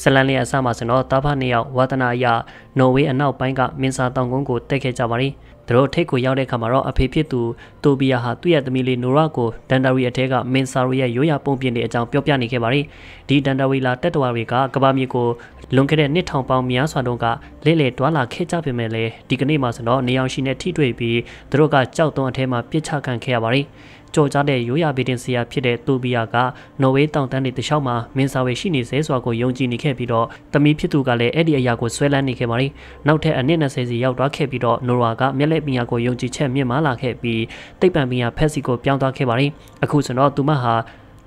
ဇလန်လေးအစမှာဆိုတော့တာဖနှစ်ယောက်ဝါသနာအရနော်ဝေးအနောက်ပိုင်းကမင်းစာတောင်ကုန်းကိုတက်ခဲ့ကြပါရီသူတို့ထိတ်ကိုရောက်တဲ့အခါမှာတော့အဖေဖြစ်သူတိုဘီယာဟာသူ့ရဲ့သမီးလေးနိုရာကိုဒန်ဒါရီအထက်ကမင်ဆာရီရဲ့ရိုးရာပုံပြင်တဲ့အကြောင်းပြောပြနေခဲ့ပါရီဒီဒန်ဒါရီလာတက်တော်တွေကကဘာမြေကိုလွန်ခဲ့တဲ့နှစ်ထောင်ပေါင်းများစွာတုန်းကလဲလေတွာလာခဲ့ကြပေမဲ့လည်းဒီကနေ့မှဆိုတော့နေအောင်ရှိနဲ့ထိတွေ့ပြီးသူတို့ကကြောက်သွန်းအထဲမှာပြစ်ချခံခဲ့ရပါရီ ကြော်ကြားတဲ့ရိုးရာဗီဒင်ဆီယာဖြစ်တဲ့တူဘီယာကနော်ဝေးတောင်တန်းတွေတခြားမှာမင်းစာဝေရှိနေစေစွာကိုယုံကြည်နေခဲ့ပြီးတော့တမီဖြစ်သူကလည်းအဲ့ဒီအရာကိုဆွဲလန်းနေခဲ့ပါရီနောက်ထပ်အနည်း20စီရောက်သွားခဲ့ပြီးတော့နိုရာကမျက်လက်ပညာကိုယုံကြည်ချက်မြင့်မားလာခဲ့ပြီးတိတ်ပံပညာဖက်စီကိုပြောင်းသွားခဲ့ပါရီအခုဆိုတော့သူမဟာ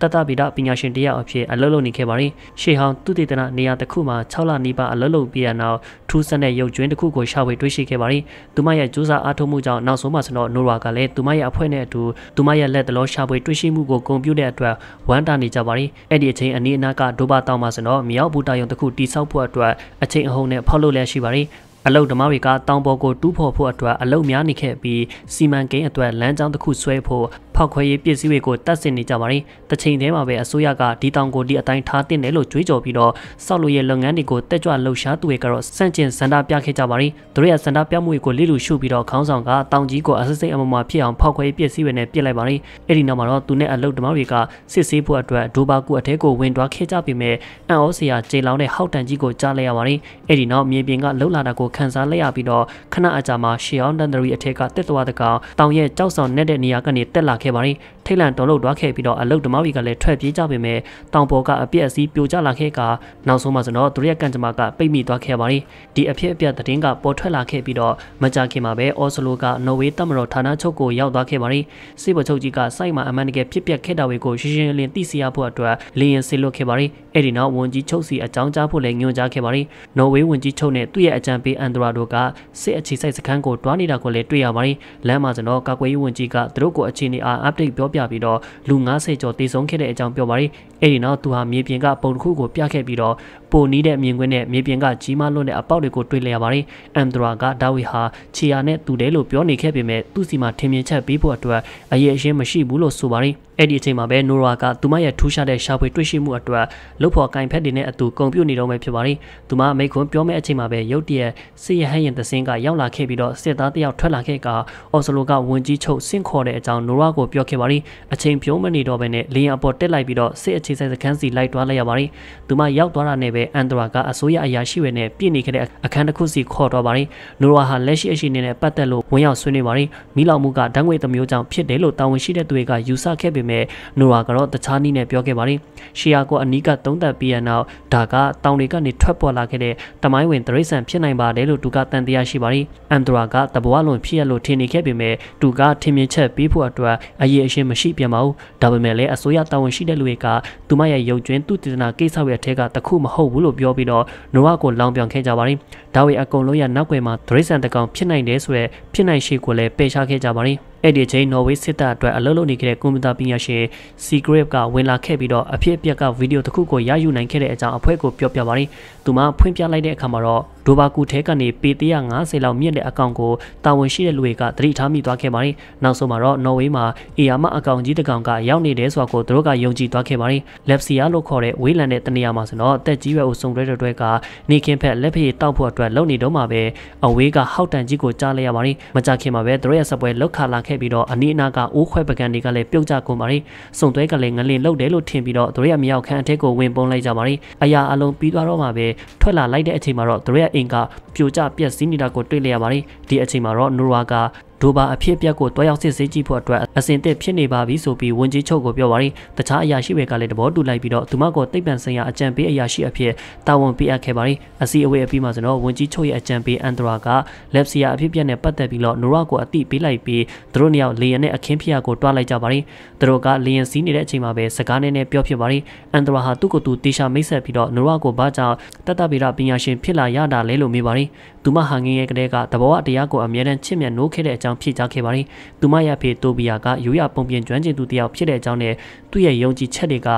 တတဗိဒပညာရှင်တယောက်အဖြစ်အလုပ်လုပ်နေခဲ့ပါရင်ရှေဟောင်းသူတေသနနေရာတစ်ခုမှာ6လနီးပါးအလုပ်လုပ်ပြီးရနောက်ထူးဆန်းတဲ့ရုပ်ကျွင်းတစ်ခုကိုရှာဖွေတွေ့ရှိခဲ့ပါရင်သူမရဲ့ကြိုးစားအားထုတ်မှုကြောင့်နောက်ဆုံးမှဆိုတော့နိုရာကလည်းသူမရဲ့အဖွဲ့နဲ့အတူသူမရဲ့လက်တလောရှာဖွေတွေ့ရှိမှုကိုဂုဏ်ပြုတဲ့အတွက်ဝမ်းတာနေကြပါရင်အဲ့ဒီအချိန်အနီးအနားကဒိုဘာတောင်မှာဆိုတော့မြောက်ဘူတာယုံတစ်ခုတိဆောက်ဖို့အတွက်အချိန်အဟုန်နဲ့ဖောက်လို့လျက်ရှိပါရင်အလုတ်ဓမ္မတွေကတောင်ပေါ်ကိုတူးဖော်ဖို့အတွက်အလုတ်များနေခဲ့ပြီးစီမံကိန်းအတွက်လမ်းကြောင်းတစ်ခုဆွဲဖို့ ဖောက်ခွဲရေးပစ္စည်းတွေကိုတတ်ဆင်နေကြပါရင်တချိန်တည်းမှာပဲအစိုးရကဒီတောင်ကိုဒီအတိုင်းထားတင်တယ်လို့ကြွေးကြော်ပြီးတော့စောက်လို့ရဲ့လုပ်ငန်းတွေကိုတက်ကြွလှုပ်ရှားသူတွေကတော့စန့်ကျင်စန္ဒပြခဲ့ကြပါရင်သူတို့ရဲ့စန္ဒပြမှုတွေကိုလိလူရှုပြီးတော့ခေါင်းဆောင်ကတောင်ကြီးကိုအစစ်စိတ်အမမဖြစ်အောင်ဖောက်ခွဲရေးပစ္စည်းတွေနဲ့ပြစ်လိုက်ပါရင်အဲ့ဒီနောက်မှာတော့သူနဲ့အလုတ်ဓမ္မတွေကစစ်ဆေးဖို့အတွက်ဒိုဘာကူအထဲကိုဝင်သွားခဲ့ကြပြီးမြဲအန်အောစရာကျေလောင်တဲ့ဟောက်တန်ကြီးကိုကြားလိုက်ရပါရင်အဲ့ဒီနောက်မြေပြင်ကလှုပ်လာတာကိုခန်းစားလိုက်ရပြီးတော့ခဏအကြာမှာရှေအောင်တန်ဒရီအထက်ကတက်သွားတဲ့ကောင်တောင်ရဲ့ကြောက်ဆောင်နေတဲ့နေရာကနေတက်လာခဲ့ပါရင် ထိတ်လန့်တော်လို့တွားခဲ့ပြီးတော့အလုတ်ဓမ္မတွေကလည်းထွက်ပြေးကြပေမဲ့တောင်ပေါ်ကအပြက်အစည်းပြိုကျလာခဲ့ကနောက်ဆုံးမှဆိုတော့သူရဲ့ကန်ကြမ္မာကပိတ်မိသွားခဲ့ပါရီဒီအဖြစ်အပျက်သတင်းကပေါ်ထွက်လာခဲ့ပြီးတော့မကြခင်မှာပဲအော်စလိုကနော်ဝေးတပ်မတော်ဌာနချုပ်ကိုရောက်သွားခဲ့ပါရီစစ်ဗိုလ်ချုပ်ကြီးကစိုက်မှာအမှန်တကယ်ဖြစ်ပျက်ခဲ့တာတွေကိုရှင်းရှင်းလင်းသိစေရဖို့အတွက်လေရင်ဆေလွတ်ခဲ့ပါရီအဲ့ဒီနောက်ဝန်ကြီးချုပ်စီအကြောင်းကြားဖို့လည်းညွှန်ကြားခဲ့ပါရီနော်ဝေးဝန်ကြီးချုပ်နဲ့သူ့ရဲ့အကြံပေးအန်ဒရာတို့ကစစ်အခြေစိုက်စခန်းကိုတွားနေတာကိုလည်းတွေ့ရပါရီလမ်းမှာဆိုတော့ကာကွယ်ရေးဝန်ကြီးကသူတို့ကိုအခြေအနေအား update ပြောပြပြီးတော့လူ90ကျော်တေဆုံးခဲ့တဲ့အကြောင်းပြောပါရီအဲ့ဒီနောက်သူဟာမြေပြင်ကပုံတစ်ခုကိုပြခဲ့ပြီးတော့ ပိုနီးတဲ့မြင်ကွင်းနဲ့မြေပြင်ကကြီးမားလွန်းတဲ့အပေါက်တွေကိုတွေ့လျက်ပါရီအမ်ဒရာကဒါဝီဟာခြေယာနဲ့တူတယ်လို့ပြောနေခဲ့ပေမဲ့သူ့စီမှာထင်မြင်ချက်ပေးဖို့အတွက်အရေးအရှင်းမရှိဘူးလို့ဆိုပါရီအဲ့ဒီအချိန်မှာပဲနိုရာကသူမရဲ့ထူးခြားတဲ့ရှာဖွေတွေ့ရှိမှုအတွက်လုတ်ဖော်ကင်ဖက်တွေနဲ့အတူကုန်ပြုတ်နေတော့မယ်ဖြစ်ပါရီသူမမိခွန်းပြောမဲ့အချိန်မှာပဲရုတ်တရက်စစ်ရဟန်းရင်သစင်းကရောက်လာခဲ့ပြီးတော့စစ်သားတယောက်ထွက်လာခဲ့ကအော်စလိုကဝန်ကြီးချုပ်ဆင့်ခေါ်တဲ့အကြောင်းနိုရာကိုပြောခဲ့ပါရီအချိန်ပြုံးမနေတော့ဘဲနဲ့လေယာဉ်အပေါ်တက်လိုက်ပြီးတော့စစ်အခြေစိုက်စခန်းစီလိုက်တွားလိုက်ရပါရီသူမရောက်သွားတာနဲ့ပဲအန်ဒရာကအစိုးရအရာရှိတွေနဲ့ပြည်နေခဲ့တဲ့အခန်းတစ်ခုစီခေါ်တော့ပါရီနိုရာဟာလက်ရှိအရှိအနေနဲ့ပတ်သက်လို့ဝင်ရောက်ဆွေးနွေးပါရီမိလောင်မှုကဓာတ်ငွေတစ်မျိုးကြောင့်ဖြစ်တယ်လို့တာဝန်ရှိတဲ့သူတွေကယူဆခဲ့ပေမဲ့နိုရာကတော့တခြားနည်းနဲ့ပြောခဲ့ပါရီရှီယာကိုအနီးကသုံးသက်ပြီးရနောက်ဒါကတောင်တွေကနေထွက်ပေါ်လာခဲ့တဲ့တမိုင်းဝင်တရိษံဖြစ်နိုင်ပါတယ်လို့သူကတန်တရားရှိပါရီအန်ဒရာကတဘဝလုံးဖြစ်ရလို့ထင်နေခဲ့ပေမဲ့သူကထင်မြင်ချက်ပြီးဖို့အတွက်အရေးအရှင်းမရှိပြန်ပါဘူးဒါပေမဲ့လည်းအစိုးရတာဝန်ရှိတဲ့လူတွေကသူမရဲ့ရုပ်ကျွင်းသူတည်တနာကိစ္စရဲ့အထက်ကတခုမဟုတ်ဘူးလို့ပြောပြီးတော့နိုဝါကိုလောင်ပြောင်ခဲ့ကြပါရီဒါဝေအကုန်လုံးရဲ့နောက်ွယ်မှာဒရိစံတကောင်ဖြစ်နိုင်တယ်ဆိုရဲဖြစ်နိုင်ရှိကိုလည်းပယ်ချခဲ့ကြပါရီ အဲ့ဒီအချိန်နော်ဝေးစစ်တပ်အတွက်အလုပ်လုပ်နေခဲ့တဲ့ကွန်ပျူတာပညာရှင် Secret ကဝင်လာခဲ့ပြီးတော့အဖြစ်အပျက်ကဗီဒီယိုတစ်ခုကိုရယူနိုင်ခဲ့တဲ့အကြောင်းအဖွဲ့ကိုပြောပြပါရီသူမှဖွင့်ပြလိုက်တဲ့အခါမှာတော့ဒိုဘာကူထဲကနေပေ150လောက်မြင့်တဲ့အကောင့်ကိုတာဝန်ရှိတဲ့လူတွေကသတိထားမိသွားခဲ့ပါရီနောက်ဆုံးမှာတော့နော်ဝေးမှာအီယာမအကောင့်ကြီးတစ်ကောင်ကရောက်နေတယ်ဆိုတာကိုသူတို့ကယုံကြည်သွားခဲ့ပါရီလက်စီယာလို့ခေါ်တဲ့ဝေးလံတဲ့တနေရာမှာဆိုတော့တက်ကြီးရွယ်ကိုစုံတွဲတွဲကနေခင်ဖက်လက်ဖေးတောက်ဖို့အတွက်လုပ်နေတော့မှပဲအဝေးကဟောက်တန်ကြီးကိုကြားလိုက်ရပါရီမကြခင်မှာပဲသူတို့ရဲ့စပွဲလောက်ခါလာခဲ့ပြီးတော့အနီးအနားကအိုးခွဲပကံတွေကလည်းပြုတ်ကျကုန်ပါရီစုံသွဲကလည်းငလင်လုတ်တယ်လို့ထင်ပြီးတော့သူတို့ရဲ့မြောက်ခန်းအထက်ကိုဝင်ပုံးလိုက်ကြပါရီအရာအလုံးပြီးသွားတော့မှပဲထွက်လာလိုက်တဲ့အချိန်မှာတော့သူတို့ရဲ့အိမ်ကပြိုကျပျက်စီးနေတာကိုတွေ့လျက်ပါရီဒီအချိန်မှာတော့နိုရာကဒိုဘာအဖြစ်ပြက်ကိုတွားရောက်စစ်ဆေးကြည့်ဖို့အတွက်အစဉ်သစ်ဖြစ်နေပါပြီဆိုပြီးဝန်ကြီးချုပ်ကိုပြောပါရီတခြားအရာရှိတွေကလည်းတဘောတူလိုက်ပြီးတော့သူမကိုတိတ်ပန်ဆိုင်ရာအကြံပေးအရာရှိအဖြစ်တာဝန်ပေးအပ်ခဲ့ပါရီအစီအဝေးအပြီးမှာဆိုတော့ဝန်ကြီးချုပ်ရဲ့အကြံပေးအန်ဒရာကလက်စီယာအဖြစ်ပြက်နဲ့ပတ်သက်ပြီးတော့နိုရာကိုအတိပေးလိုက်ပြီးသူတို့နှစ်ယောက်လေယာဉ်နဲ့အခင်းဖြစ်ရကိုတွားလိုက်ကြပါရီသူတို့ကလေယာဉ်စီးနေတဲ့အချိန်မှာပဲစကားနဲ့နဲ့ပြောဖြစ်ပါရီအန်ဒရာဟာသူ့ကိုယ်သူတေချာမိတ်ဆက်ပြီးတော့နိုရာကိုဘာကြောင့်တတဗေဒပညာရှင်ဖြစ်လာရတာလဲလို့မေးပါရီ သူမဟာငင်းရဲ့ကလေးကတဘောအတရားကိုအမြဲတမ်းချစ်မြတ်နိုးခဲ့တဲ့အကြောင်းဖြေကြားခဲ့ပါရီသူမရဲ့ဖေတိုဘီယာကရိုးရပုံပြင်ကျွမ်းကျင်သူတယောက်ဖြစ်တဲ့အကြောင်းနဲ့သူ့ရဲ့ယုံကြည်ချက်တွေက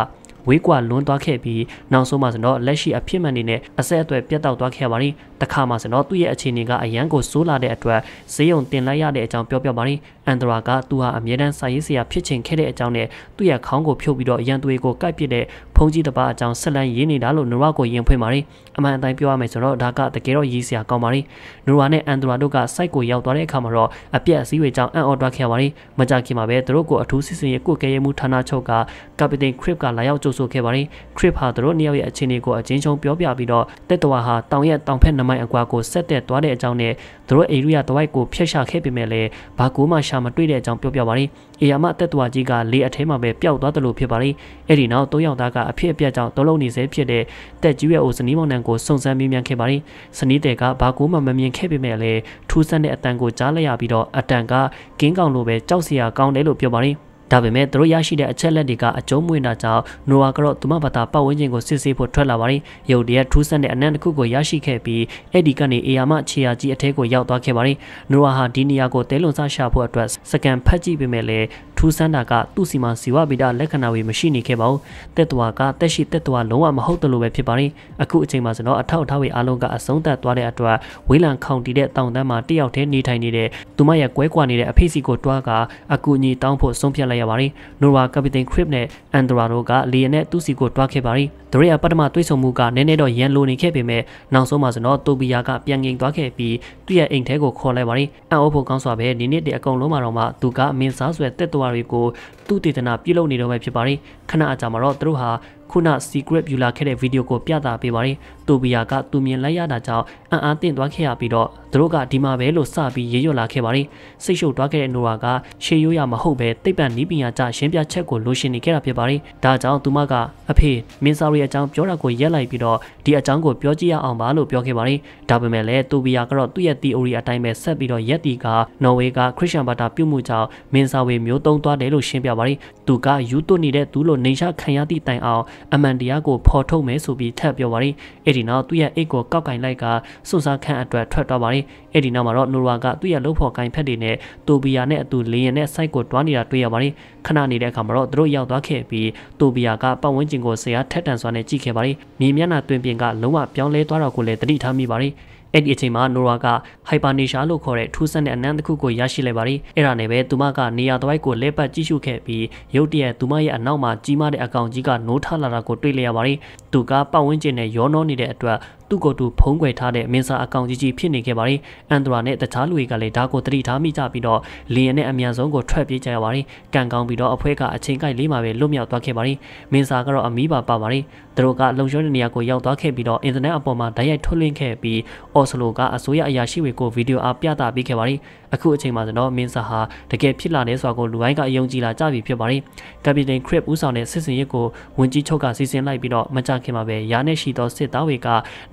ဝေးကွာလွန်းသွားခဲ့ပြီးနောက်ဆုံးမှဆိုတော့လက်ရှိအဖြစ်မှန်နေနဲ့အဆက်အသွယ်ပြတ်တောက်သွားခဲ့ပါရီတခါမှဆိုတော့သူ့ရဲ့အခြေအနေကအရန်ကိုစိုးလာတဲ့အတွက်ဈေးရုံတင်လိုက်ရတဲ့အကြောင်းပြောပြပါရီအန်ဒရာကသူဟာအမြဲတမ်းစာရေးဆရာဖြစ်ချင်ခဲ့တဲ့အကြောင်းနဲ့သူ့ရဲ့ခေါင်းကိုဖြုတ်ပြီးတော့ရန်သွေးကိုကိုက်ပစ်တဲ့ဖုန်ကြီးတစ်ပါးအကြောင်းဆက်လန်းရေးနေတာလို့နူရာကိုရင်ဖွင့်ပါတယ်အမှန်အတိုင်းပြောရမယ်ဆိုတော့ဒါကတကယ်တော့ရေးစရာကောင်းပါတယ်နူရာနဲ့အန်ဒရာတို့ကစိုက်ကိုရောက်သွားတဲ့အခါမှာတော့အပြက်အစည်းတွေကြောင့်အံ့ဩသွားခဲ့ပါတယ်မကြခင်မှာပဲသူတို့ကိုအထူးစစ်စင်ရေးကုတ်ကဲရဲမှုဌာနချုပ်ကကပတိန်ခရစ်ကလာရောက်ကြိုဆိုခဲ့ပါတယ်ခရစ်ဟာသူတို့နှစ်ယောက်ရဲ့အခြေအနေကိုအချင်းချင်းပြောပြပြီးတော့တက်တော်ဟာတောင်ရဲ့တောင်ဖက်နမိုင်အကွာကိုဆက်တက်သွားတဲ့အကြောင်းနဲ့သူတို့အေရီးယားတဝိုက်ကိုဖျက်ရှာခဲ့ပေမဲ့လည်းဘာကူမှရှာမတွေ့တဲ့အကြောင်းပြောပြပါတယ်။အေယာမတက်တော်ကြီးကလေအထဲမှာပဲပျောက်သွားတယ်လို့ဖြစ်ပါတယ်။အဲ့ဒီနောက်သုံးယောက်သားကအဖြစ်အပျက်ကြောင့်တုံးလုံးနေစေဖြစ်တဲ့တက်ကြီးရဲ့အိုစနီးမောင်နှံကိုစုံစမ်းမေးမြန်းခဲ့ပါတယ်။စနီးတဲ့ကဘာကူမှမမြင်ခဲ့ပေမဲ့လည်းထူးဆန်းတဲ့အတန်ကိုကြားလိုက်ရပြီးတော့အတန်ကကင်းကောင်လိုပဲကြောက်စရာကောင်းတယ်လို့ပြောပါတယ်။ ဒါပေမဲ့သူတို့ရရှိတဲ့အချက်လက်တွေကအကျုံးမွေးတာကြောင့်နိုဝါကတော့သူမဘာသာပတ်ဝန်းကျင်ကိုစစ်ဆေးဖို့ထွက်လာပါတယ်။ရုတ်တရက်ထူးဆန်းတဲ့အနံ့တစ်ခုကိုရရှိခဲ့ပြီးအဲ့ဒီကနေအေယာမခြေရာကြီးအထဲကိုရောက်သွားခဲ့ပါတယ်။နိုဝါဟာဒီနေရာကိုတဲလွန်ဆရှာဖို့အတွက်စကန်ဖတ်ကြည့်ပေမဲ့လည်းထူးဆန်းတာကသူ့စီမှာဇီဝဗေဒလက္ခဏာတွေမရှိနေခဲ့ပါဘူး။တက်တော်ကတက်ရှိတက်တော်လုံးဝမဟုတ်တယ်လို့ပဲဖြစ်ပါတယ်။အခုအချိန်မှာဆိုတော့အထောက်အထားတွေအားလုံးကအဆုံးသတ်သွားတဲ့အတွက်ဝေးလံခေါင်တီတဲ့တောင်တန်းမှာတယောက်တည်းနေထိုင်နေတဲ့သူမရဲ့ကွဲကွာနေတဲ့အဖေစီကိုတွားကအကူအညီတောင်းဖို့ဆုံးဖြတ်လိုက်ရပါတယ်။နိုဝါကပတိန်ခရစ်နဲ့အန်ဒရာတို့ကလီယန်နဲ့သူ့စီကိုတွားခဲ့ပါတယ်။သူတို့ရဲ့ပထမတွေးဆုံမှုကနည်းနည်းတော့ရန်လိုနေခဲ့ပေမဲ့နောက်ဆုံးမှာဆိုတော့တိုဘီယာကပြန်ငိန်သွားခဲ့ပြီးသူ့ရဲ့အိမ်ထဲကိုခေါ်လိုက်ပါတယ်။အံ့ဩဖို့ကောင်းစွာပဲဒီနေ့တည်းအကုန်လုံးမှာတော့မှသူကမင်းစားဆွဲတက်တော်တွေကိုသူ့တည်တနာပြုလုပ်နေတော့ပဲဖြစ်ပါတယ်။ခဏအကြာမှာတော့သူတို့ဟာခုန secret ယူလာခဲ့တဲ့ဗီဒီယိုကိုပြသပေးပါတယ်။တိုဘီယာကသူမြင်လိုက်ရတာကြောင့်အံ့အားသင့်သွားခဲ့ရပြီးတော့သူတို့ကဒီမှာပဲလို့စပြီးရေရွတ်လာခဲ့ပါတယ်။စိတ်ရှုပ်သွားခဲ့တဲ့နိုရာကရှေးရိုးရမဟုတ်ပဲတိတ်ပံနီးပညာကြရှင်းပြချက်ကိုလိုရှင်နေခဲ့တာဖြစ်ပါတယ်။ဒါကြောင့်သူမကအဖေမင်းစာရီအကြောင်းပြောတာကိုရက်လိုက်ပြီးတော့ဒီအကြောင်းကိုပြောကြည့်ရအောင်ပါလို့ပြောခဲ့ပါတယ်။ဒါပေမဲ့လည်းတိုဘီယာကတော့သူ့ရဲ့ theory အတိုင်းပဲဆက်ပြီးတော့ရက်တီကနော်ဝေကခရစ်ယာန်ဘာသာပြုမှုကြောင့်မင်းစာဝေမျိုးတုံးသွားတယ်လို့ရှင်းပြပါတယ်။သူကယူသွနေတဲ့သူလို့နေရှာခံရသည့်တိုင်အောင်အမှန်တရားကိုဖော်ထုတ်မယ်ဆိုပြီးထပ်ပြောပါတယ်။အဲ့ဒီနောက်သူ့ရဲ့အိတ်ကိုကောက်ကင်လိုက်ကစွန့်စားခန့်အတွက်ထွက်သွားပါတယ်။အဲ့ဒီနောက်မှာတော့နိုရာကသူ့ရဲ့လှုပ်ဖော်ကိုင်ဖက်တွေနဲ့တိုဘီယာနဲ့အတူလေရင်နဲ့စိုက်ကိုတွားနေတာတွေ့ရပါတယ်။ခဏနေတဲ့အခါမှာတော့သူတို့ရောက်သွားခဲ့ပြီးတိုဘီယာကပတ်ဝန်းကျင်ကိုဆရာထက်တန်စွာနဲ့ကြည့်ခဲ့ပါတယ်။မြေမျက်နှာတွင်ပြင်ကလုံးဝပြောင်းလဲသွားတော့ကိုလည်းသတိထားမိပါတယ်။အဲ့ဒီအချိန်မှာနိုရာကဟိုက်ပါနေရှာလို့ခေါ်တဲ့ထူးဆန်းတဲ့အနံ့တစ်ခုကိုရရှိလိုက်ပါတယ်အဲ့ဒါနဲ့ပဲသူမကနေရာတစ်ဝိုက်ကိုလဲပတ်ကြည့်ရှုခဲ့ပြီးရုတ်တရက်သူမရဲ့အနောက်မှာကြီးမားတဲ့အကောင်ကြီးကနိုးထလာတာကိုတွေ့လျက်ရပါတယ်သူကပတ်ဝန်းကျင်နဲ့ရောနှောနေတဲ့အတွက် သူ့ကိုယ်သူဖုံးကွယ်ထားတဲ့မင်းစားအကောင်ကြီးကြီးဖြစ်နေခဲ့ပါတယ်။အန်ဒရာနဲ့တခြားလူတွေကလည်းဒါကိုတတိထားမိကြပြီးတော့လီယန်နဲ့အမြန်ဆုံးကိုထွက်ပြေးကြရပါတယ်။ကန်ကောင်းပြီးတော့အဖွဲကအချိန်ကိုက်လေးမှာပဲလွတ်မြောက်သွားခဲ့ပါတယ်။မင်းစားကတော့အမီးပါပါပါတယ်။သူတို့ကလုံခြုံတဲ့နေရာကိုရောက်သွားခဲ့ပြီးတော့အင်တာနက်အပေါ်မှာဓာတ်ရိုက်ထုတ်လွှင့်ခဲ့ပြီးအော်စလိုကအစိုးရအရာရှိတွေကိုဗီဒီယိုအားပြသပေးခဲ့ပါတယ်။အခုအချိန်မှာဆိုတော့မင်းစာဟာတကယ်ဖြစ်လာတဲ့ဆိုတာကိုလူတိုင်းကအယုံကြည်လာကြပြီဖြစ်ပါတယ်။ကပတိန်ခရစ်ဦးဆောင်တဲ့စစ်စင်ရေးကိုဝင်ကြီးချုပ်ကစီစဉ်လိုက်ပြီးတော့မကြခင်မှာပဲရာနဲ့ရှိသောစစ်သားတွေက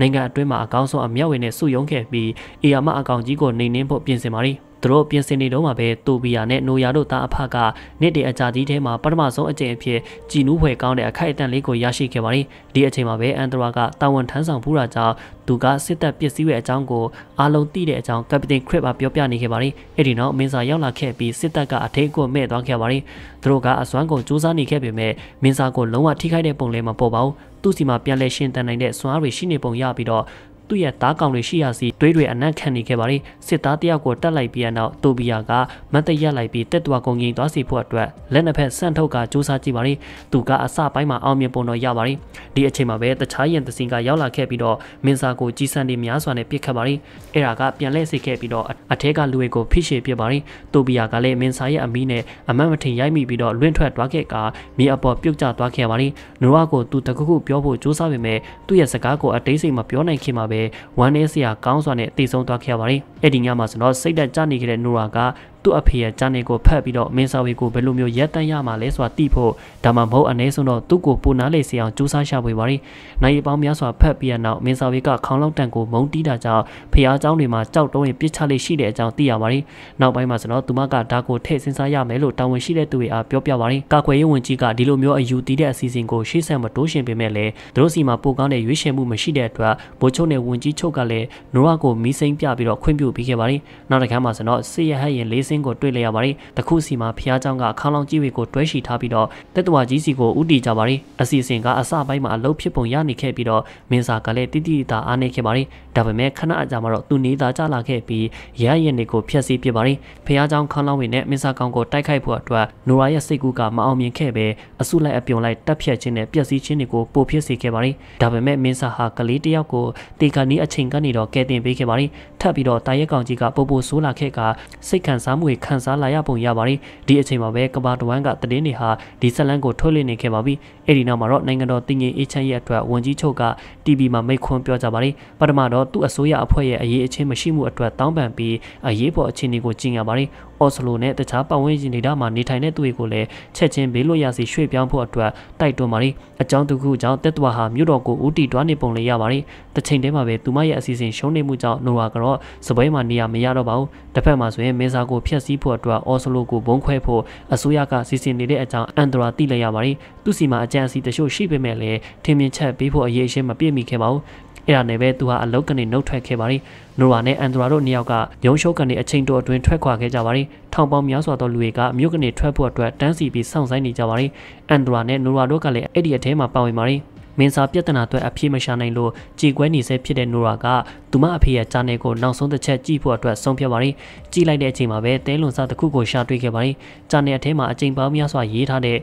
နိုင်ငံအတွင်းမှာအကောင်းဆုံးအမြောက်ဝင်နဲ့စုယုံခဲ့ပြီးအေယာမအကောင်ကြီးကိုနှိမ်နှင်းဖို့ပြင်ဆင်ပါတယ်။ သူတို့ပြင်ဆင်နေတော့မှပဲတိုဘီယာနဲ့နိုယာတို့သားအဖကနေ့တည်းအကြာကြီးထဲမှာပထမဆုံးအကြိမ်အဖြစ်ကြည်နူးဖွယ်ကောင်းတဲ့အခိုက်အတန့်လေးကိုရရှိခဲ့ပါတယ်။ဒီအချိန်မှာပဲအန်ဒရာကတာဝန်ထမ်းဆောင်ဖူးတာကြောင့်သူကစစ်တပ်ပစ္စည်းရဲ့အကြောင်းကိုအားလုံးသိတဲ့အကြောင်းကပတိန်ခရစ်ကပြောပြနေခဲ့ပါတယ်။အဲ့ဒီနောက်မင်းစာရောက်လာခဲ့ပြီးစစ်တပ်ကအထိတ်ကိုမဲ့သွားခဲ့ပါတယ်။သူတို့ကအစွမ်းကုန်စူးစမ်းနေခဲ့ပေမဲ့မင်းစာကိုလုံးဝထိခိုက်တဲ့ပုံလည်းမပေါ်ပါဘူး။သူ့စီမှာပြန်လဲရှင်းတန်နိုင်တဲ့စွမ်းအားတွေရှိနေပုံရပြီးတော့ သူ့ရဲ့သားကောင်တွေရှိရစီတွေးတွေအနက်ခံနေခဲ့ပါလေစစ်သားတယောက်ကိုတက်လိုက်ပြီးနောက်တိုဘီယာကမတ်တရက်လိုက်ပြီးတက်တွားကုန်ကြီးသွားစီဖို့အတွက်လက်နှစ်ဖက်ဆန့်ထုတ်ကစူးစမ်းကြည့်ပါလေသူကအစပိုင်းမှာအောင်မြင်ပုံတော့ရပါလေဒီအချိန်မှာပဲတခြားရင်တစင်ကရောက်လာခဲ့ပြီးတော့မင်းစာကိုကြီးစံတွေများစွာနဲ့ပြစ်ခတ်ပါလေအဲ့ဒါကပြန်လဲစေခဲ့ပြီးတော့အထက်ကလူတွေကိုဖိရှေပြစ်ပါလေတိုဘီယာကလည်းမင်းစာရဲ့အမီးနဲ့အမတ်မထင်ရိုက်မိပြီးတော့လွင့်ထွက်သွားခဲ့ကမြေအပေါ်ပြုတ်ကျသွားခဲ့ပါလေနွားကိုသူတခုခုပြောဖို့စူးစမ်းပေမဲ့သူ့ရဲ့စကားကိုအတိတ်စိတ်မပြောနိုင်ခင်မှာပဲဝမ်းနေစရာကောင်းစွာနဲ့တည်ဆုံးသွားခဲ့ရပါတယ်။အဲ့ဒီညမှာဆိုတော့စိတ်သက်ကြနေခဲ့တဲ့နိုရာက သူ့အဖေရဲ့ဂျာနေကိုဖတ်ပြီးတော့မင်းစာဝေကိုဘယ်လိုမျိုးရက်တန်းရမှာလဲဆိုတာသိဖို့ဒါမှမဟုတ်အနည်းဆုံးတော့သူ့ကိုပူနာလေစီအောင်စူးစမ်းရှာဖွေပါရီနိုင်ပေါင်းများစွာဖတ်ပြီးနောက်မင်းစာဝေကခေါင်းလောက်တန်ကိုမုံတီးတာကြောင့်ဖះเจ้าတွေမှာကြောက်တုံးရင်ပြစ်ချလေးရှိတဲ့အကြောင်းသိရပါရီနောက်ပိုင်းမှာဆိုတော့သူမကဒါကိုထည့်စဉ်းစားရမယ်လို့တာဝန်ရှိတဲ့သူတွေအားပြောပြပါရီကာကွယ်ရေးဝန်ကြီးကဒီလိုမျိုးအယူတည်တဲ့အစီအစဉ်ကိုရှေ့ဆက်မတိုးရှင်ပေမဲ့လည်းသူတို့စီမှာပိုကောင်းတဲ့ရွေးချယ်မှုမရှိတဲ့အတွက်ဗိုလ်ချုပ်နဲ့ဝန်ကြီးချုပ်ကလည်းနိုရာကိုမီးစိမ်းပြပြီးတော့ခွင့်ပြုပေးခဲ့ပါရီနောက်တစ်ခါမှာဆိုတော့စစ်ရဟတ်ရင်လေးစ င်းကိုတွေ့လျက်ရပါတယ်တခုစီမှာဖျားเจ้าကခေါင်းလောင်းကြီးတွေကိုတွဲရှိထားပြီးတော့တက်တဝါကြီးစီကိုဥတီကြပါတယ်အစီအစဉ်ကအစပိုင်းမှာအလုပ်ဖြစ်ပုံရနေခဲ့ပြီးတော့မင်းစာကလည်းတိတိတာအားနေခဲ့ပါတယ်ဒါပေမဲ့ခဏအကြာမှာတော့သူနေတာကြလာခဲ့ပြီးရရရင်တွေကိုဖျက်ဆီးပစ်ပါတယ်ဖျားเจ้าခေါင်းလောင်းဝင်နဲ့မင်းစာကောင်ကိုတိုက်ခိုက်ဖို့အတွက်နိုရာရဲ့စိတ်ကူးကမအောင်မြင်ခဲ့ပဲအစုလိုက်အပြုံလိုက်တက်ဖြတ်ခြင်းနဲ့ပျက်စီးခြင်းတွေကိုပိုဖြစ်စေခဲ့ပါတယ်ဒါပေမဲ့မင်းစာဟာကလေးတယောက်ကိုတေခါနီးအချိန်ကနေတော့ကဲတင်ပေးခဲ့ပါတယ် ထပ်ပြီးတော့တာရက်ကောင်ကြီးကပို့ပို့ဆိုးလာခဲ့ကစိတ်ခံစားမှုတွေခံစားလာရပုံရပါတယ်ဒီအချိန်မှာပဲကဘာတဝမ်းကတည်င်းတွေဟာဒီဆက်လန်းကိုထုတ်လွှင့်နေခဲ့ပါပြီအဲ့ဒီနောက်မှာတော့နိုင်ငံတော်တည်ငြိမ်အေးချမ်းရေးအတွက်ဝန်ကြီးချုပ်က TV မှာမိတ်ခွန်းပြောကြပါတယ်ပထမတော့သူ့အစိုးရအဖွဲ့ရဲ့အရေးအချင်းမရှိမှုအတွက်တောင်းပန်ပြီးအရေးပေါ်အခြေအနေကိုကြီးညာပါတယ်အော်စလိုနဲ့တခြားပတ်ဝန်းကျင်ဒေသမှာနေထိုင်တဲ့သူတွေကိုလည်းချက်ချင်းဘေးလွတ်ရာစီရွှေ့ပြောင်းဖို့အတွက်တိုက်တွန်းပါတယ်အကြောင်းတစ်ခုကြောင့်တက်သွာဟာမြို့တော်ကိုဦးတည်တွားနေပုံလေးရပါတယ်တစ်ချိန်တည်းမှာပဲသူမရဲ့အစီအစဉ်ရှုံးနေမှုကြောင့်နိုဝါကတော့စပွဲမှာနေရာမရတော့ပါဘူးတစ်ဖက်မှာဆိုရင်မင်းစာကိုဖျက်ဆီးဖို့အတွက်အော်စလိုကိုဘုံခွဲဖို့အစိုးရကစီစဉ်နေတဲ့အကြောင်းအန်ဒရာသိလိုက်ရပါတယ်သူစီမှာအကြံအစီတချို့ရှိပေမဲ့လည်းထင်မြင်ချက်ပေးဖို့အရေးအရှင်းမပြည့်မီခဲ့ပါဘူး အဲ့ဒါနဲ့ပဲသူဟာအလုတ်ကနေနှုတ်ထွက်ခဲ့ပါရီနိုရာနဲ့အန်ဒရာတို့နှစ်ယောက်ကရုံးရှုပ်ကနေအချိန်တိုအတွင်းထွက်ခွာခဲ့ကြပါရီထောင်ပေါင်းများစွာသောလူတွေကမြို့ကနေထွက်ဖို့အတွက်တန်းစီပြီးစောင့်ဆိုင်းနေကြပါရီအန်ဒရာနဲ့နိုရာတို့ကလည်းအဲ့ဒီအထဲမှာပါဝင်ပါရီမင်းစာပြဿနာအတွက်အပြေမရှာနိုင်လို့ကြေကွဲနေစေဖြစ်တဲ့နိုရာကသူမအဖေရဲ့ဂျာနယ်ကိုနောက်ဆုံးတစ်ချက်ကြည့်ဖို့အတွက်ဆုံးဖြတ်ပါရီကြည့်လိုက်တဲ့အချိန်မှာပဲတဲလွန်စာတစ်ခုကိုရှာတွေ့ခဲ့ပါရီဂျာနယ်အထဲမှာအချိန်ပေါင်းများစွာရေးထားတဲ့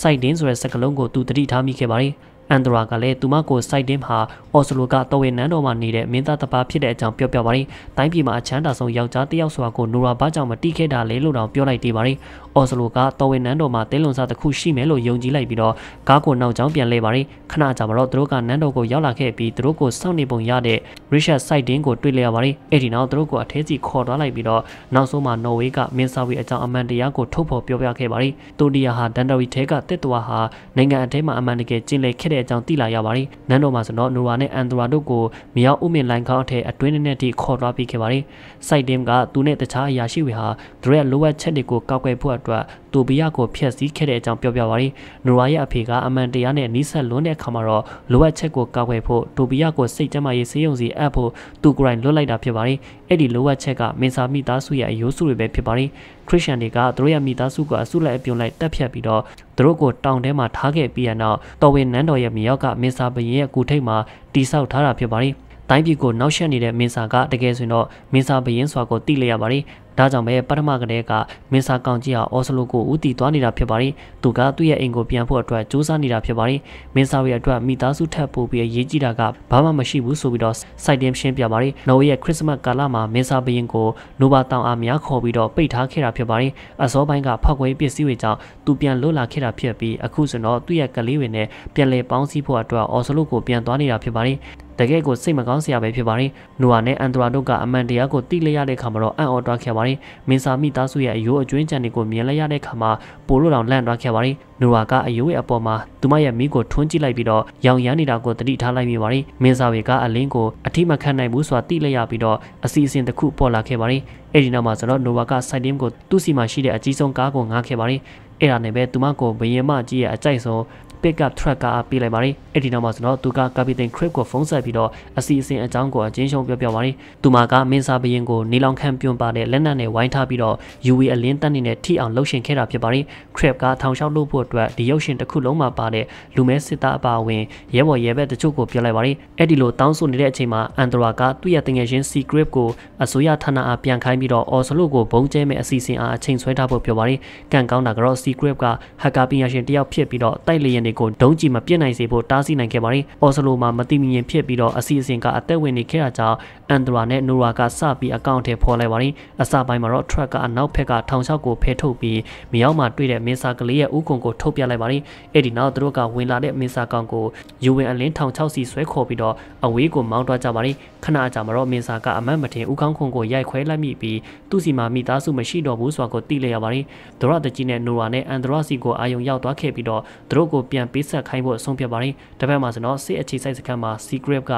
စိုက်တင်းဆိုတဲ့စကားလုံးကိုသူတတိထားမိခဲ့ပါရီ အန်ဒရာကလည်းသူမကိုစိုက်တင်းမှာအော်စလိုကတော်ဝင်နန်းတော်မှာနေတဲ့မင်းသားတစ်ပါးဖြစ်တဲ့အကြောင်းပြောပြပါရယ်။တိုင်းပြည်မှာအချမ်းသာဆုံးယောက်ျားတစ်ယောက်ဆိုတာကိုနိုရာဘာကြောင့်မတိခဲ့တာလဲလို့တောင်ပြောလိုက်သေးပါရယ်။ အော်စလိုကတော်ဝင်နန်းတော်မှာတင်းလွန်စားတစ်ခုရှိမယ်လို့ယုံကြည်လိုက်ပြီးတော့ကားကိုနောက်ကျောင်းပြန်လဲပါရယ်။ခဏကြာမှာတော့သူတို့ကနန်းတော်ကိုရောက်လာခဲ့ပြီးသူတို့ကိုစောင့်နေပုံရတဲ့ရစ်ချက်စိုက်တင်းကိုတွေ့လျက်ပါရယ်။အဲ့ဒီနောက်သူတို့ကိုအထဲစီခေါ်သွားလိုက်ပြီးတော့နောက်ဆုံးမှာနော်ဝေးကမင်းစာဝီအကြောင်းအမှန်တရားကိုထုတ်ဖော်ပြောပြခဲ့ပါရယ်။တိုဒီယာဟာဒန်ဒရီထဲကတစ်တော်ဟာနိုင်ငံအထဲမှာအမှန်တကယ်ကျင်းလည်ခဲ့တဲ့အကြောင်းသိလာရပါတယ်။နန်းတော်မှာဆိုတော့နိုရာနဲ့အန်ဒရာတို့ကိုမြောက်ဥမင်လိုင်ခေါင်းအထက်အတွင်းနဲ့ထိခေါ်သွားပြီးခဲ့ပါတယ်။စိုက်တင်ကသူနဲ့တခြားအရာရှိတွေဟာသူရဲ့လိုအပ်ချက်တွေကိုကောက်ွယ်ဖို့အတွက်တူဘီယာကိုဖျက်ဆီးခဲ့တဲ့အကြောင်းပြောပြပါတယ်။နိုရာရဲ့အဖေကအမှန်တရားနဲ့နီးစပ်လွန်းတဲ့အခါမှာတော့လိုအပ်ချက်ကိုကောက်ွယ်ဖို့တူဘီယာကိုစိတ်ကြမ်းမာရေးစေယုံစီအပ်ဖို့သူကိုယ်တိုင်လွတ်လိုက်တာဖြစ်ပါတယ်။အဲ့ဒီလိုအပ်ချက်ကမင်းစာမိသားစုရဲ့အယိုးစုတွေပဲဖြစ်ပါတယ်။ခရစ်ယာန်တွေကသူတို့ရဲ့မိသားစုကအစုလိုက်အပြုံလိုက်တက်ဖြတ်ပြီးတော့သူတို့ကိုတောင်ထဲမှာထားခဲ့ပြီးရနောက်တော်ဝင်နန်းတော်ရဲ့မြောက်ကမင်းစာဘရင်ရဲ့ကူထိတ်မှာတိဆောက်ထားတာဖြစ်ပါတယ်။တိုင်းပြည်ကိုနောက်ဆက်နေတဲ့မင်းစာကတကယ်ဆိုရင်တော့မင်းစာဘရင်စွာကိုတိလိုက်ရပါတယ် ဒါကြောင့်ပဲပထမကတည်းကမင်းစာကောင်ကြီးဟာအော်စလိုကိုဦးတည်သွားနေတာဖြစ်ပါတယ်။သူကသူ့ရဲ့အိမ်ကိုပြန်ဖို့အတွက်စူးစမ်းနေတာဖြစ်ပါတယ်။မင်းစာရဲ့အတွက်မိသားစုထပ်ပို့ပြီးရေးကြည့်တာကဘာမှမရှိဘူးဆိုပြီးတော့စိုက်တင်ရှင်းပြပါတယ်။နော်ဝေရဲ့ခရစ်စမတ်ကာလမှာမင်းစာဘရင်ကိုနိုဘာတောင်အားများခေါ်ပြီးတော့ပိတ်ထားခဲ့တာဖြစ်ပါတယ်။အစောပိုင်းကဖောက်ခွဲပစ္စည်းတွေကြောင့်သူပြန်လွတ်လာခဲ့တာဖြစ်ပြီးအခုဆိုတော့သူ့ရဲ့ကလေးတွေနဲ့ပြန်လည်ပေါင်းစည်းဖို့အတွက်အော်စလိုကိုပြန်သွားနေတာဖြစ်ပါတယ်။ တကယ်ကိုစိတ်မကောင်းစရာပဲဖြစ်ပါတယ်။နိုအာနဲ့အန်ဒရာတို့ကအမှန်တရားကိုသိလိုက်ရတဲ့အခါမှာတော့အံ့ဩသွားခဲ့ပါတယ်။မင်းစာမိသားစုရဲ့အယိုးအကျွင်းကြံတွေကိုမြင်လိုက်ရတဲ့အခါမှာပိုလို့တောင်လန့်သွားခဲ့ပါတယ်။နိုရာကအယိုးရဲ့အပေါ်မှာသူမရဲ့မိကိုထွန်းကြည့်လိုက်ပြီးတော့ရောင်ရမ်းနေတာကိုတတိထားလိုက်မိပါတယ်။မင်းစာဝေကအလင်းကိုအထိမခံနိုင်ဘူးဆိုတာသိလိုက်ရပြီးတော့အစီအစဉ်တစ်ခုပေါ်လာခဲ့ပါတယ်။အဲ့ဒီနောက်မှာဆိုတော့နိုဝါကစိုက်တင်းကိုသူ့စီမှာရှိတဲ့အကြီးဆုံးကားကိုငားခဲ့ပါတယ်။အဲ့ဒါနဲ့ပဲသူမကိုဘယင်မကြီးရဲ့အကြိုက်ဆုံး pickup truck ကပေးလိုက်ပါတယ် အဲ့ဒီနောက်မှာဆိုတော့သူက Captain Crib ကိုဖုန်းဆက်ပြီးတော့အစီအစဉ်အကြောင်းကိုအချင်းချင်းပြောပြပါတယ်သူမကမင်းစားဘရင်ကိုနေလောင်ခန့်ပြွန်ပါတဲ့လက်နက်နဲ့ဝိုင်းထားပြီးတော့ UV အလင်းတက်နေတဲ့ထိအောင်လှုပ်ရှင်ခဲ့တာဖြစ်ပါတယ် Crib ကထောင်လျှောက်လုပ်ဖို့အတွက်ဒီရုပ်ရှင်တစ်ခုလုံးမှာပါတဲ့လူမဲစစ်သားအပါအဝင်ရဲဘော်ရဲဘက်တချို့ကိုပြောလိုက်ပါတယ်အဲ့ဒီလိုတောင်းဆိုနေတဲ့အချိန်မှာအန်ဒရာကသူ့ရဲ့တငယ်ချင်း Secret ကိုအစိုးရဌာနအားပြန်ခိုင်းပြီးတော့ Oslo ကိုဘုံကျဲမဲ့အစီအစဉ်အားအချိန်ဆွဲထားဖို့ပြောပါတယ်ကံကောင်းတာကတော့ Secret က hacker ပညာရှင်တယောက်ဖြစ်ပြီးတော့တိုက်လေယာဉ်တွေကိုဒုံးကျည်မပြစ်နိုင်စေဖို့တားဆီးနိုင်ခဲ့ပါတယ်။အော်စလိုမှာမတိမငင်ဖြစ်ပြီးတော့အစီအစဉ်ကအသက်ဝင်နေခဲ့တာကြောင့်အန်ဒရာနဲ့နိုရာကစပြီးအကောင့်ထဲဖော်လိုက်ပါတယ်။အစပိုင်းမှာတော့ truck ကအနောက်ဘက်ကထောင်ချောက်ကိုဖယ်ထုတ်ပြီးမြောက်မှာတွေ့တဲ့မင်းစာကလေးရဲ့ဥကုံကိုထုတ်ပြလိုက်ပါတယ်။အဲ့ဒီနောက်သူတို့ကဝင်လာတဲ့မင်းစာကောင်ကိုယူဝင်အလင်းထောင်ချောက်စီဆွဲခေါ်ပြီးတော့အဝေးကိုမောင်းသွားကြပါတယ်။ခဏအကြာမှာတော့မင်းစာကအမတ်မထင်ဥကောင်းခွန်ကိုရိုက်ခွဲလိုက်မိပြီးသူ့စီမှာမိသားစုမရှိတော့ဘူးဆိုတာကိုသိလိုက်ရပါတယ်။ဒရတကြီးနဲ့နိုရာနဲ့အန်ဒရာစီကိုအာယုံရောက်သွားခဲ့ပြီးတော့သူတို့ကိုပြန်ပေးဆက်ခိုင်းဖို့ဆုံးဖြတ်ပါတယ်။တစ်ဖက်မှာဆိုတော့စစ်အခြေစိုက်စခန်းမှာ Secret က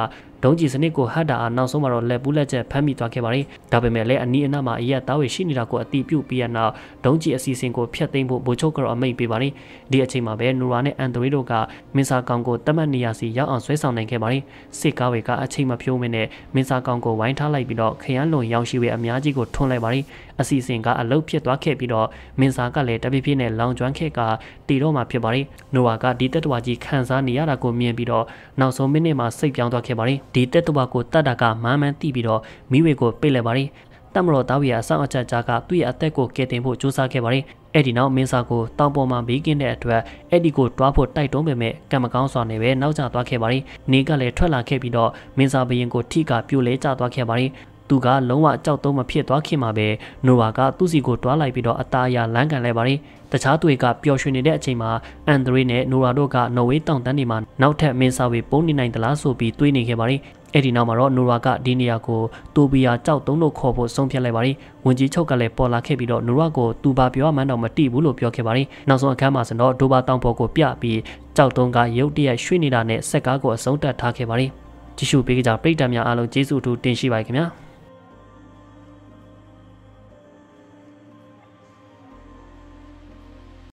ဒုံးကျည်စနစ်ကိုဟတ်တာအားနောက်ဆုံးမှာတော့လက်ပူးလက်ချက်ဖမ်းမိသွားခဲ့ပါတယ်ဒါပေမဲ့လည်းအနီးအနားမှာအရက်သားဝေရှိနေတာကိုအတိပြုပြီးရနောက်ဒုံးကျည်အစီအစဉ်ကိုဖျက်သိမ်းဖို့ဗိုလ်ချုပ်ကတော့အမိန့်ပေးပါတယ်ဒီအချိန်မှာပဲနူရာနဲ့အန်ဒရီတို့ကမင်းစာကောင်ကိုတတ်မှတ်နေရာစီရောက်အောင်ဆွဲဆောင်နိုင်ခဲ့ပါတယ်စစ်ကားတွေကအချိန်မဖြိုးမနဲ့မင်းစာကောင်ကိုဝိုင်းထားလိုက်ပြီးတော့ခရမ်းလွန်ရောင်ရှိဝေအများကြီးကိုထွန်းလိုက်ပါတယ်အစီအစဉ်ကအလုတ်ဖြစ်သွားခဲ့ပြီးတော့မင်းစာကလည်းတပြည့်ပြည့်နဲ့လောင်ကျွမ်းခဲ့ကတီတော့မှဖြစ်ပါတယ်နိုဝါကဒီတက်တဝါကြီးခံစားနေရတာကိုမြင်ပြီးတော့နောက်ဆုံးမိနစ်မှာစိတ်ပြောင်းသွားခဲ့ပါတယ် ဒီတက်တဝါကိုတတ်တာကမမ်းမန်းတိပြီးတော့မိဝေကိုပိတ်လိုက်ပါတယ်တမတော်သားဝီအဆောင်အချက်ကြားကသူ့ရဲ့အသက်ကိုကယ်တင်ဖို့ကြိုးစားခဲ့ပါတယ်။အဲ့ဒီနောက်မင်းစာကိုတောင်ပေါ်မှာဘေးကင်းတဲ့အတွက်အဲ့ဒီကိုတွားဖို့တိုက်တွန်းပေမဲ့ကံမကောင်းစွာနဲ့ပဲနောက်ကျသွားခဲ့ပါတယ်။နေကလည်းထွက်လာခဲ့ပြီးတော့မင်းစာဘရင်ကိုထိကပြိုလဲကျသွားခဲ့ပါတယ်။ သူကလုံးဝကြောက်တုံးမဖြစ်သွားခင်မှာပဲနိုဝါကသူ့စီကိုတွားလိုက်ပြီးတော့အသားအရလမ်းကန်လိုက်ပါတယ်တခြားသူတွေကပျော်ရွှင်နေတဲ့အချိန်မှာအန်ဒရီနဲ့နိုရာတို့ကနော်ဝေးတောင်တန်းတွေမှာနောက်ထပ်မင်းစာဝေပုံနေနိုင်သလားဆိုပြီးတွေးနေခဲ့ပါတယ်အဲ့ဒီနောက်မှာတော့နိုရာကဒီနေရာကိုတိုဘီယာကြောက်တုံးလို့ခေါ်ဖို့ဆုံးဖြတ်လိုက်ပါတယ်ဝင်ကြီးချုပ်ကလည်းပေါ်လာခဲ့ပြီးတော့နိုရာကိုသူဘာပြောမှန်းတော့မတိဘူးလို့ပြောခဲ့ပါတယ်နောက်ဆုံးအခန်းမှာဆိုတော့ဒိုဘာတောင်ပေါ်ကိုပြပြီးကြောက်တုံးကရုတ်တရက်ရွှေ့နေတာနဲ့စက်ကားကိုအဆုံးတက်ထားခဲ့ပါတယ်ကြည့်ရှုပေးကြပရိသတ်များအားလုံးကျေးဇူးအထူးတင်ရှိပါခင်ဗျာ